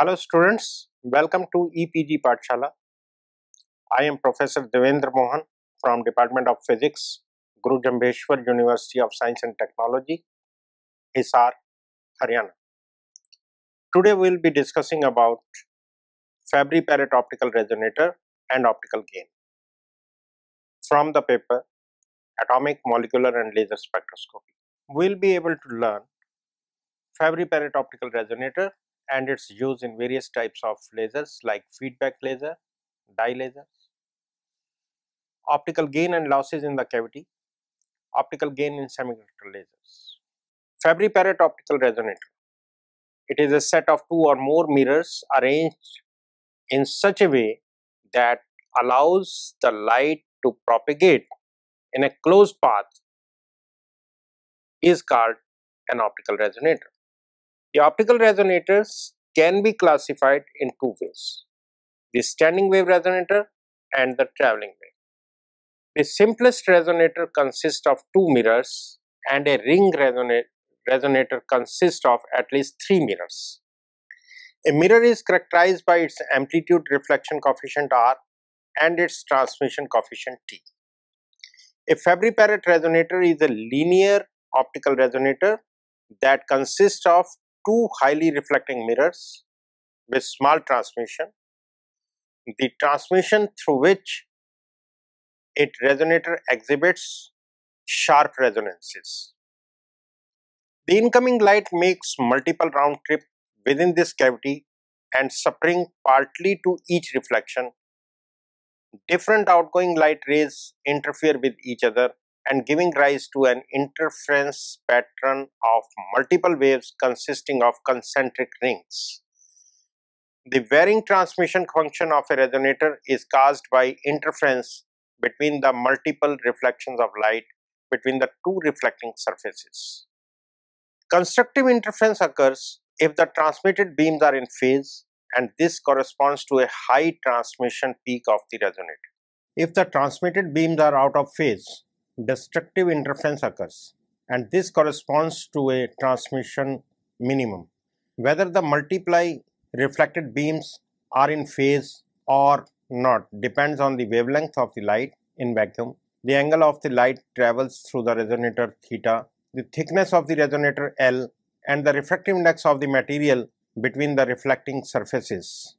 Hello students, welcome to e-PG Pathshala. I am Professor Devendra Mohan from Department of Physics, Guru Jambheshwar University of Science and Technology, Hisar, Haryana. Today we will be discussing about Fabry-Perot optical resonator and optical gain from the paper Atomic, Molecular and Laser Spectroscopy. We will be able to learn Fabry-Perot optical resonator and its use in various types of lasers like feedback laser, dye lasers, optical gain and losses in the cavity, optical gain in semiconductor lasers. Fabry-Perot optical resonator. It is a set of two or more mirrors arranged in such a way that allows the light to propagate in a closed path is called an optical resonator. The optical resonators can be classified in two ways, the standing wave resonator and the traveling wave. The simplest resonator consists of two mirrors and a ring resonator consists of at least three mirrors. A mirror is characterized by its amplitude reflection coefficient R and its transmission coefficient T. A Fabry-Perot resonator is a linear optical resonator that consists of two highly reflecting mirrors with small transmission, the transmission through which it resonator exhibits sharp resonances. The incoming light makes multiple round trip within this cavity and suffering partly to each reflection. Different outgoing light rays interfere with each other and giving rise to an interference pattern of multiple waves consisting of concentric rings. The varying transmission function of a resonator is caused by interference between the multiple reflections of light between the two reflecting surfaces. Constructive interference occurs if the transmitted beams are in phase and this corresponds to a high transmission peak of the resonator. If the transmitted beams are out of phase, destructive interference occurs and this corresponds to a transmission minimum. Whether the multiply reflected beams are in phase or not depends on the wavelength of the light in vacuum, the angle of the light travels through the resonator theta, the thickness of the resonator L and the refractive index of the material between the reflecting surfaces.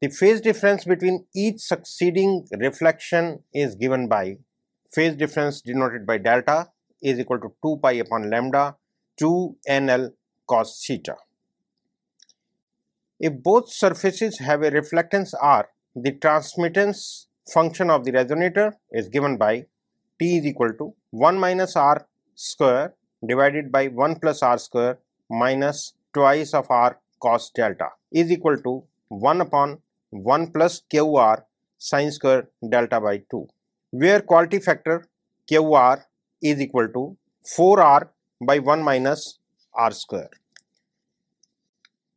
The phase difference between each succeeding reflection is given by phase difference denoted by delta is equal to 2 pi upon lambda 2 nl cos theta. If both surfaces have a reflectance r, the transmittance function of the resonator is given by T is equal to 1 minus r square divided by 1 plus r square minus twice of r cos delta is equal to 1 upon 1 plus qr sine square delta by 2 where quality factor QR is equal to 4R by 1 minus R square.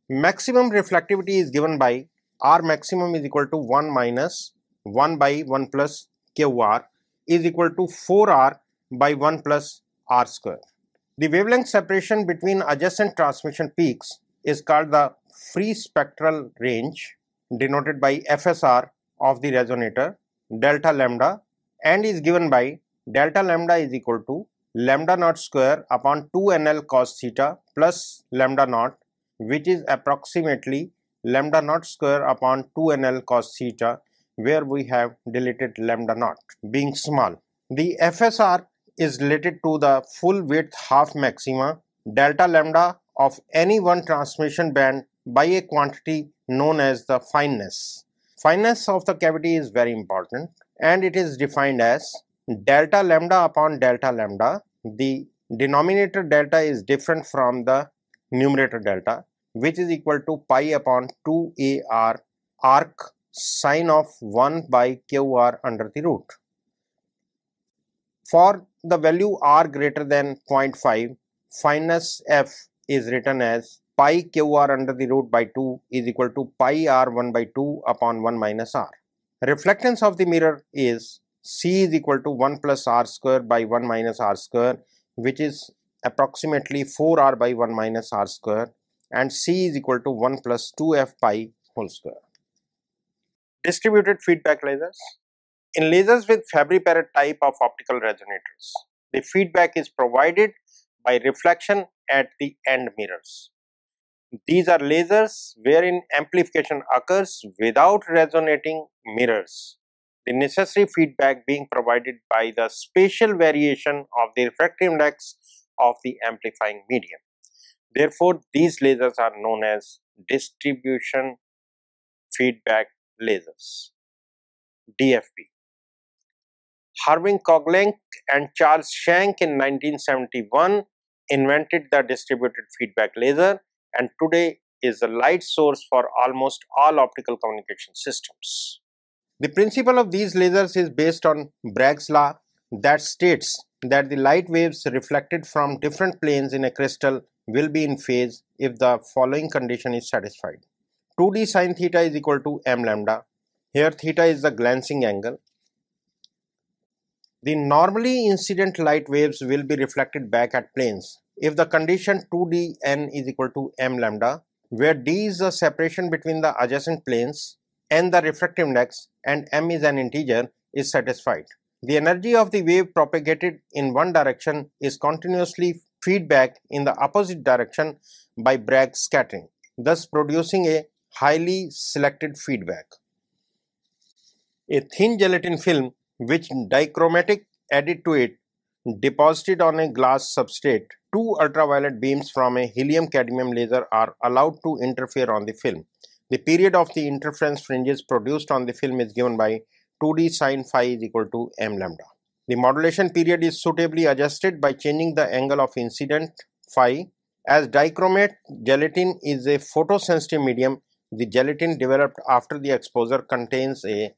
Maximum reflectivity is given by R maximum is equal to 1 minus 1 by 1 plus QR is equal to 4R by 1 plus R square. The wavelength separation between adjacent transmission peaks is called the free spectral range denoted by FSR of the resonator delta lambda and is given by delta lambda is equal to lambda naught square upon 2 nl cos theta plus lambda naught which is approximately lambda naught square upon 2 nl cos theta where we have deleted lambda naught being small. The FSR is related to the full width half maxima delta lambda of any one transmission band by a quantity known as the fineness. Fineness of the cavity is very important and it is defined as delta lambda upon delta lambda. The denominator delta is different from the numerator delta which is equal to pi upon 2 AR arc sine of 1 by QR under the root. For the value r greater than 0.5, fineness f is written as pi QR under the root by 2 is equal to pi r 1 by 2 upon 1 minus r. Reflectance of the mirror is C is equal to 1 plus r square by 1 minus r square which is approximately 4r by 1 minus r square and C is equal to 1 plus 2f pi whole square. Distributed feedback lasers. In lasers with Fabry-Perot type of optical resonators, the feedback is provided by reflection at the end mirrors. These are lasers wherein amplification occurs without resonating mirrors, the necessary feedback being provided by the spatial variation of the refractive index of the amplifying medium. Therefore, these lasers are known as distribution feedback lasers DFB. Herwig Kogelnik and Charles Shank in 1971 invented the distributed feedback laser and today is the light source for almost all optical communication systems. The principle of these lasers is based on Bragg's law that states that the light waves reflected from different planes in a crystal will be in phase if the following condition is satisfied. 2d sine theta is equal to m lambda. Here theta is the glancing angle. The normally incident light waves will be reflected back at planes if the condition 2dn is equal to m lambda where d is the separation between the adjacent planes and the refractive index and m is an integer is satisfied. The energy of the wave propagated in one direction is continuously feedback in the opposite direction by Bragg scattering, thus producing a highly selected feedback. A thin gelatin film which dichromatic added to it deposited on a glass substrate, two ultraviolet beams from a helium-cadmium laser are allowed to interfere on the film. The period of the interference fringes produced on the film is given by 2d sine phi is equal to m lambda. The modulation period is suitably adjusted by changing the angle of incident phi. As dichromate gelatin is a photosensitive medium, the gelatin developed after the exposure contains a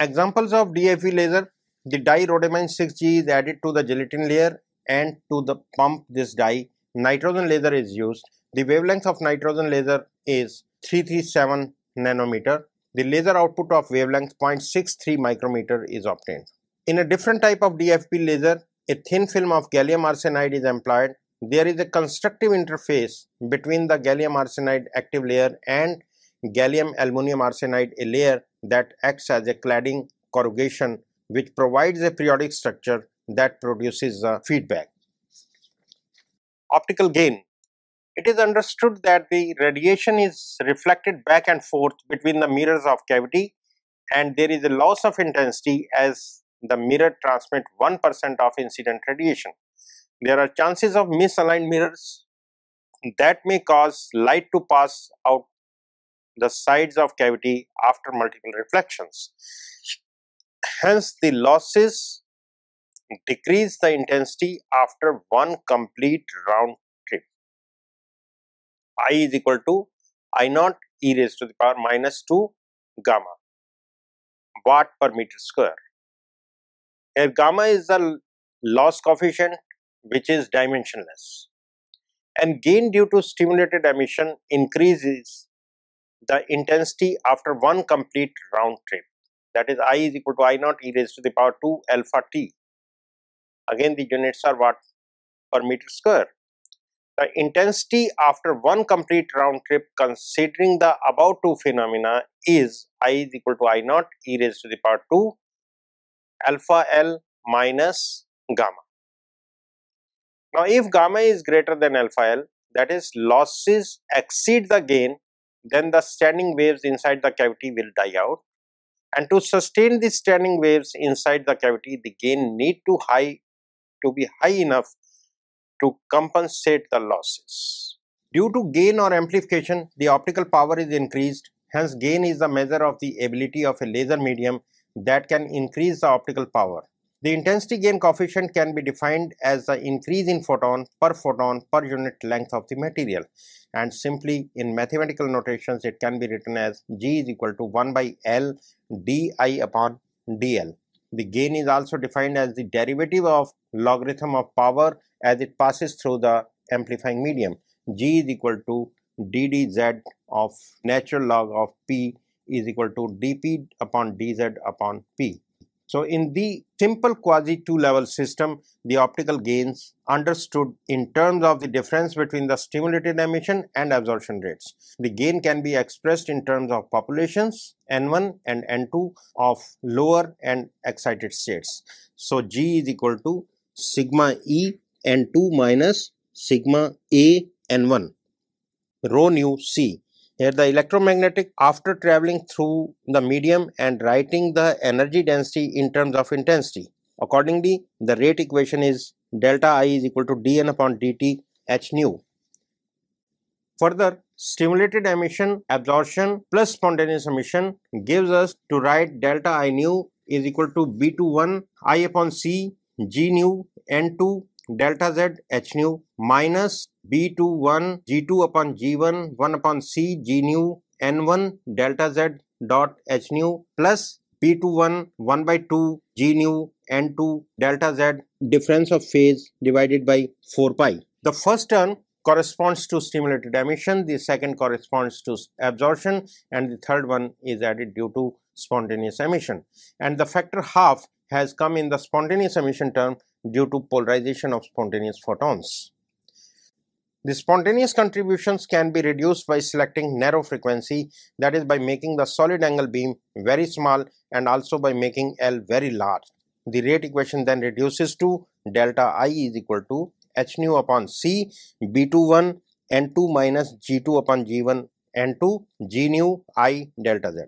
examples of DFB laser the dye rhodamine 6G is added to the gelatin layer and to the pump this dye, nitrogen laser is used. The wavelength of nitrogen laser is 337 nanometer. The laser output of wavelength 0.63 micrometer is obtained. In a different type of DFB laser, a thin film of gallium arsenide is employed. There is a constructive interface between the gallium arsenide active layer and gallium aluminum arsenide, a layer that acts as a cladding corrugation which provides a periodic structure that produces a feedback. Optical gain. It is understood that the radiation is reflected back and forth between the mirrors of cavity and there is a loss of intensity as the mirror transmit 1% of incident radiation. There are chances of misaligned mirrors that may cause light to pass out the sides of cavity after multiple reflections. Hence, the losses decrease the intensity after one complete round trip. I is equal to I naught e raised to the power minus 2 gamma watt per meter square. Here gamma is the loss coefficient which is dimensionless and gain due to stimulated emission increases the intensity after one complete round trip that is I is equal to I naught e raised to the power 2 alpha t. Again the units are what per meter square. The intensity after one complete round trip considering the above two phenomena is I is equal to I naught e raised to the power 2 alpha L minus gamma. Now if gamma is greater than alpha L that is losses exceed the gain then the standing waves inside the cavity will die out and to sustain the standing waves inside the cavity the gain need to high to be high enough to compensate the losses. Due to gain or amplification the optical power is increased hence gain is the measure of the ability of a laser medium that can increase the optical power. The intensity gain coefficient can be defined as the increase in photon per photon per unit length of the material and simply in mathematical notations it can be written as G is equal to 1 by L di upon dl. The gain is also defined as the derivative of logarithm of power as it passes through the amplifying medium. G is equal to ddz of natural log of p is equal to dp upon dz upon p. So in the simple quasi two level system, the optical gains understood in terms of the difference between the stimulated emission and absorption rates. The gain can be expressed in terms of populations N1 and N2 of lower and excited states. So G is equal to sigma E N2 minus sigma A N1 rho nu C here the electromagnetic after traveling through the medium and writing the energy density in terms of intensity. Accordingly, the rate equation is delta I is equal to dn upon dt h nu. Further, stimulated emission absorption plus spontaneous emission gives us to write delta I nu is equal to B21 I upon C G nu N2 delta z h nu minus b21 g2 upon g1 1 upon c g nu n1 delta z dot h nu plus b21 1 by 2 g nu n2 delta z difference of phase divided by 4 pi. The first term corresponds to stimulated emission, the second corresponds to absorption and the third one is added due to spontaneous emission and the factor half has come in the spontaneous emission term due to polarization of spontaneous photons. The spontaneous contributions can be reduced by selecting narrow frequency that is by making the solid angle beam very small and also by making L very large. The rate equation then reduces to delta I is equal to h nu upon c b21 n2 minus g2 upon g1 n2 g nu i delta z.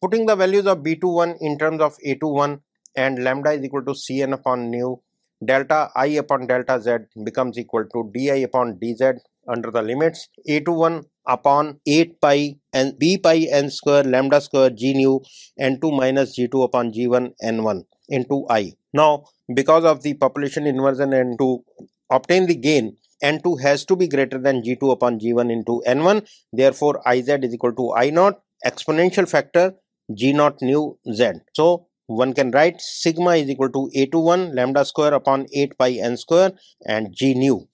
Putting the values of b21 in terms of a21 and lambda is equal to cn upon nu delta i upon delta z becomes equal to di upon dz under the limits a21 upon 8 pi and b pi n square lambda square g nu n2 minus g2 upon g1 n1 into i. Now because of the population inversion and to obtain the gain n2 has to be greater than g2 upon g1 into n1 therefore iz is equal to i naught exponential factor g naught nu z. So one can write sigma is equal to a21 lambda square upon 8 pi n square and g nu.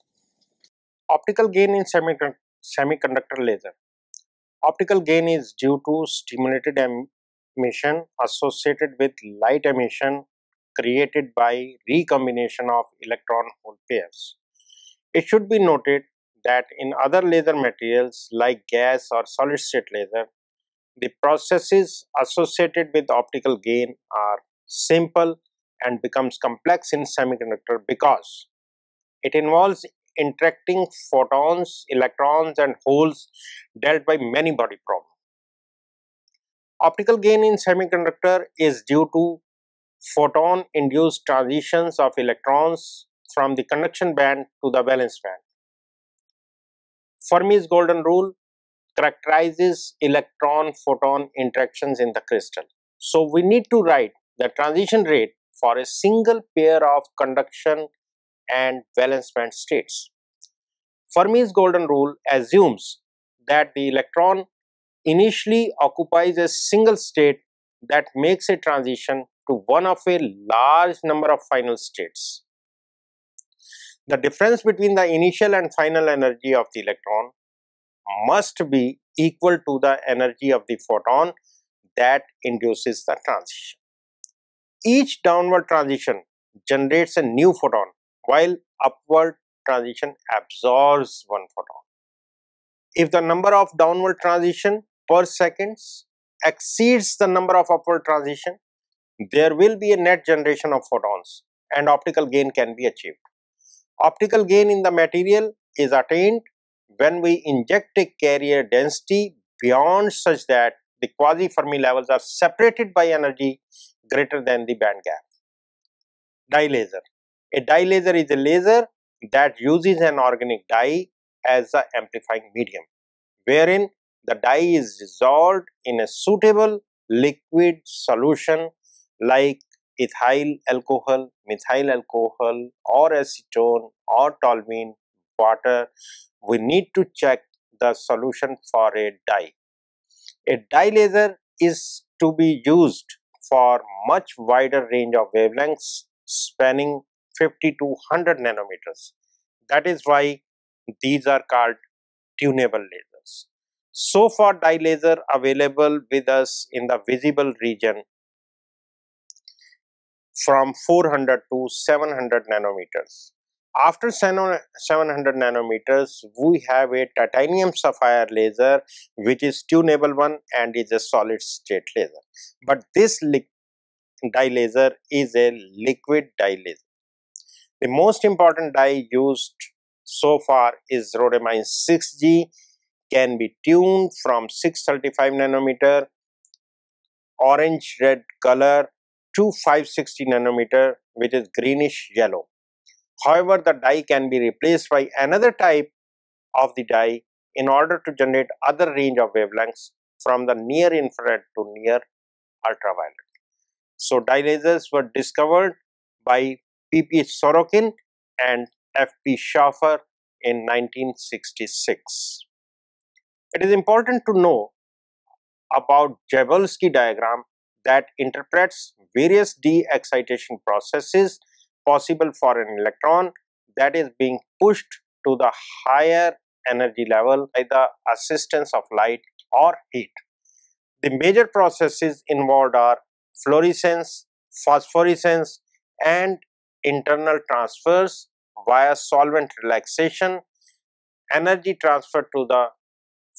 Optical gain in semiconductor, semiconductor laser. Optical gain is due to stimulated emission associated with light emission created by recombination of electron hole pairs. It should be noted that in other laser materials like gas or solid state laser, the processes associated with optical gain are simple and becomes complex in semiconductor because it involves interacting photons, electrons and holes dealt by many body problems. Optical gain in semiconductor is due to photon induced transitions of electrons from the conduction band to the valence band. Fermi's golden rule characterizes electron photon interactions in the crystal. So we need to write the transition rate for a single pair of conduction and valence band states. Fermi's golden rule assumes that the electron initially occupies a single state that makes a transition to one of a large number of final states. The difference between the initial and final energy of the electron must be equal to the energy of the photon that induces the transition. Each downward transition generates a new photon while upward transition absorbs one photon. If the number of downward transition per seconds exceeds the number of upward transition, there will be a net generation of photons and optical gain can be achieved. Optical gain in the material is attained when we inject a carrier density beyond such that the quasi-Fermi levels are separated by energy greater than the band gap. Dye laser. A dye laser is a laser that uses an organic dye as the amplifying medium, wherein the dye is dissolved in a suitable liquid solution like ethyl alcohol, methyl alcohol or acetone or toluene, water we need to check the solution for a dye. A dye laser is to be used for much wider range of wavelengths spanning 50 to 100 nanometers. That is why these are called tunable lasers. So far dye laser available with us in the visible region from 400 to 700 nanometers. After 700 nanometers, we have a titanium sapphire laser which is tunable one and is a solid state laser. But this dye laser is a liquid dye laser. The most important dye used so far is rhodamine 6G can be tuned from 635 nanometer orange red color to 560 nanometer which is greenish yellow. However, the dye can be replaced by another type of the dye in order to generate other range of wavelengths from the near infrared to near ultraviolet. So, dye lasers were discovered by P.P. Sorokin and F.P. Schäfer in 1966. It is important to know about Jablonski diagram that interprets various de-excitation processes possible for an electron that is being pushed to the higher energy level by the assistance of light or heat. The major processes involved are fluorescence, phosphorescence and internal transfers via solvent relaxation, energy transfer to the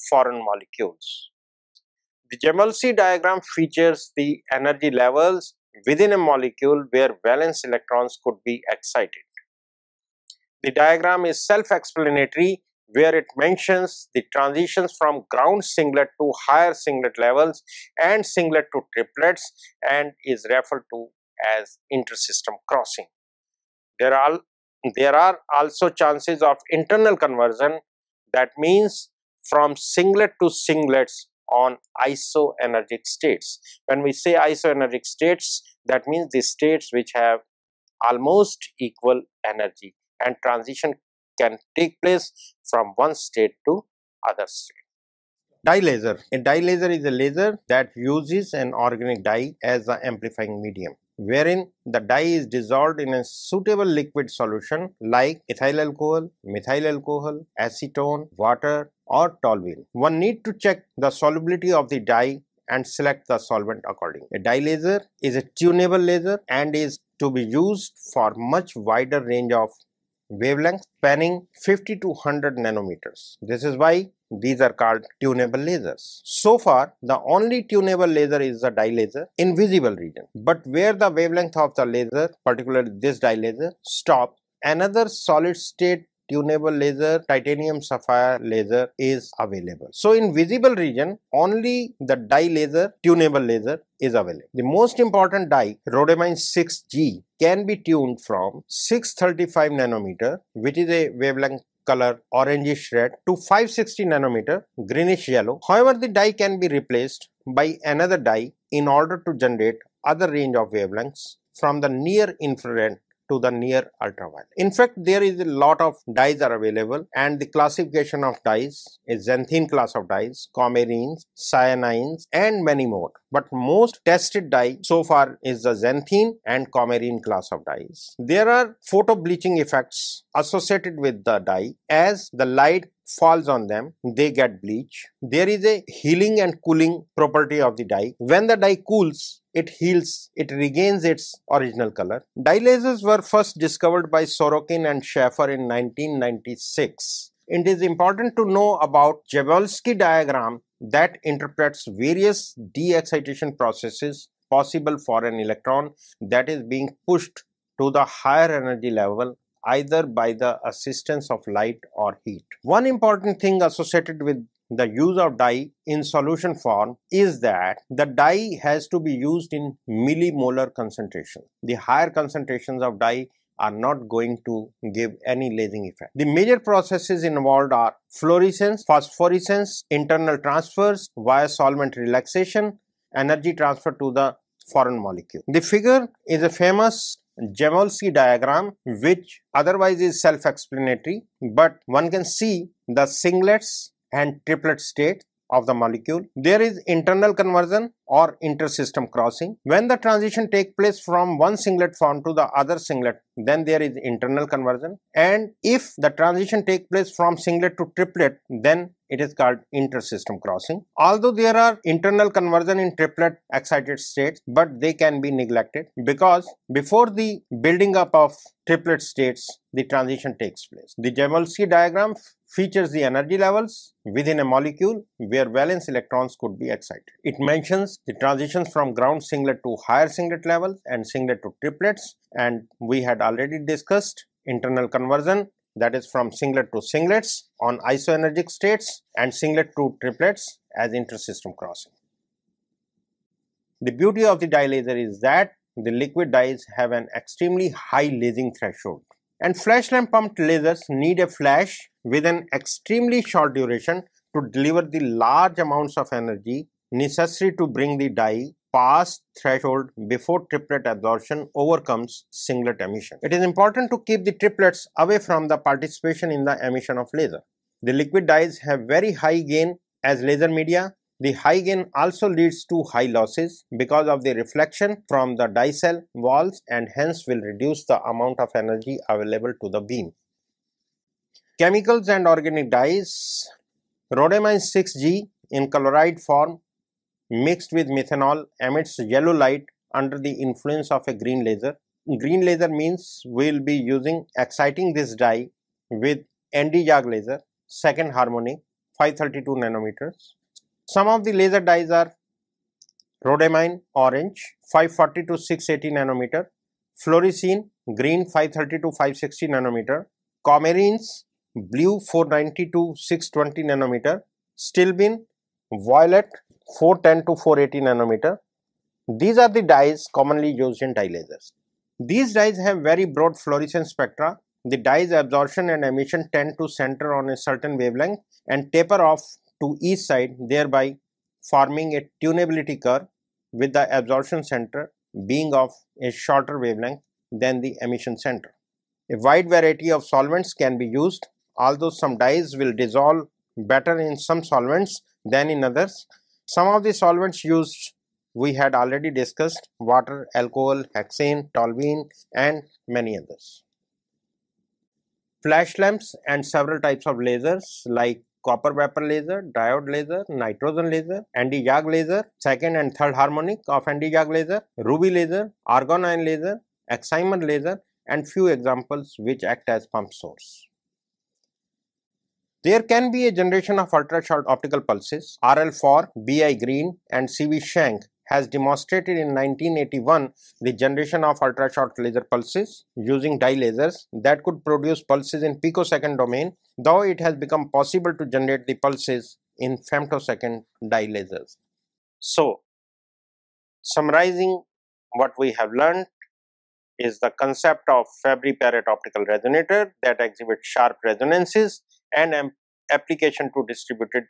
foreign molecules. The Jablonski diagram features the energy levels within a molecule where valence electrons could be excited. The diagram is self-explanatory where it mentions the transitions from ground singlet to higher singlet levels and singlet to triplets and is referred to as intersystem crossing. There are, there are also chances of internal conversion that means from singlet to singlets on isoenergic states. When we say isoenergic states, that means the states which have almost equal energy and transition can take place from one state to other state. Dye laser. A dye laser is a laser that uses an organic dye as the amplifying medium wherein the dye is dissolved in a suitable liquid solution like ethyl alcohol, methyl alcohol, acetone, water or toluene. One need to check the solubility of the dye and select the solvent accordingly. A dye laser is a tunable laser and is to be used for much wider range of wavelength spanning 50 to 100 nanometers. This is why these are called tunable lasers. So far, the only tunable laser is the dye laser in visible region. But where the wavelength of the laser, particularly this dye laser, stops, another solid state tunable laser, titanium sapphire laser is available. So in visible region, only the dye laser, tunable laser is available. The most important dye, rhodamine 6G, can be tuned from 635 nanometer, which is a wavelength color orangish red to 560 nanometer greenish yellow. However, the dye can be replaced by another dye in order to generate other range of wavelengths from the near infrared to the near ultraviolet. In fact, there is a lot of dyes are available and the classification of dyes is xanthene class of dyes, coumarins, cyanines and many more. But most tested dye so far is the xanthene and coumarin class of dyes. There are photo bleaching effects associated with the dye as the light falls on them, they get bleach. There is a healing and cooling property of the dye. When the dye cools, it heals, it regains its original color. Dye lasers were first discovered by Sorokin and Schäfer in 1996. It is important to know about Jablonski diagram that interprets various de-excitation processes possible for an electron that is being pushed to the higher energy level either by the assistance of light or heat. One important thing associated with the use of dye in solution form is that the dye has to be used in millimolar concentration. The higher concentrations of dye are not going to give any lasing effect. The major processes involved are fluorescence, phosphorescence, internal transfers via solvent relaxation, energy transfer to the foreign molecule. The figure is a famous Jablonski diagram which otherwise is self-explanatory but one can see the singlets and triplet state of the molecule. There is internal conversion or inter-system crossing. When the transition take place from one singlet form to the other singlet, then there is internal conversion. And if the transition take place from singlet to triplet, then it is called inter-system crossing. Although there are internal conversion in triplet excited states, but they can be neglected because before the building up of triplet states, the transition takes place. The Jablonski diagram features the energy levels within a molecule where valence electrons could be excited. It mentions the transitions from ground singlet to higher singlet levels and singlet to triplets and we had already discussed internal conversion that is from singlet to singlets on isoenergic states and singlet to triplets as inter-system crossing. The beauty of the dye laser is that the liquid dyes have an extremely high lasing threshold and flash lamp pumped lasers need a flash with an extremely short duration to deliver the large amounts of energy necessary to bring the dye past threshold before triplet absorption overcomes singlet emission. It is important to keep the triplets away from the participation in the emission of laser. The liquid dyes have very high gain as laser media. The high gain also leads to high losses because of the reflection from the dye cell walls and hence will reduce the amount of energy available to the beam. Chemicals and organic dyes Rhodamine 6G in chloride form mixed with methanol emits yellow light under the influence of a green laser. Green laser means we will be using exciting this dye with ND-YAG laser, second harmonic, 532 nanometers. Some of the laser dyes are rhodamine orange 540 to 680 nanometer, fluorescein green 530 to 560 nanometer, coumarins blue 490 to 620 nanometer, stilbene violet 410 to 480 nanometer. These are the dyes commonly used in dye lasers. These dyes have very broad fluorescence spectra. The dyes absorption and emission tend to center on a certain wavelength and taper off to each side thereby forming a tunability curve with the absorption center being of a shorter wavelength than the emission center. A wide variety of solvents can be used although some dyes will dissolve better in some solvents than in others some of the solvents used we had already discussed water, alcohol, hexane, toluene and many others. Flash lamps and several types of lasers like copper vapor laser, diode laser, nitrogen laser, ND-YAG laser, second and third harmonic of ND-YAG laser, ruby laser, argon ion laser, excimer laser and few examples which act as pump source. There can be a generation of ultra-short optical pulses. RL Fork, BI Greene and CV Shank has demonstrated in 1981 the generation of ultra-short laser pulses using dye lasers that could produce pulses in picosecond domain, though it has become possible to generate the pulses in femtosecond dye lasers. So, summarizing what we have learned is the concept of Fabry-Perot optical resonator that exhibits sharp resonances and application to distributed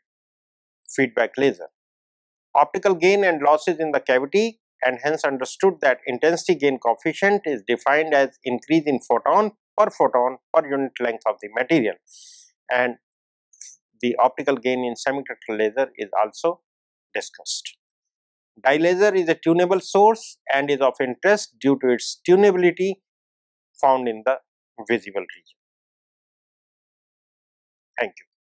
feedback laser. Optical gain and losses in the cavity and hence understood that intensity gain coefficient is defined as increase in photon per photon per unit length of the material and the optical gain in semiconductor laser is also discussed. Dye laser is a tunable source and is of interest due to its tunability found in the visible region. Thank you.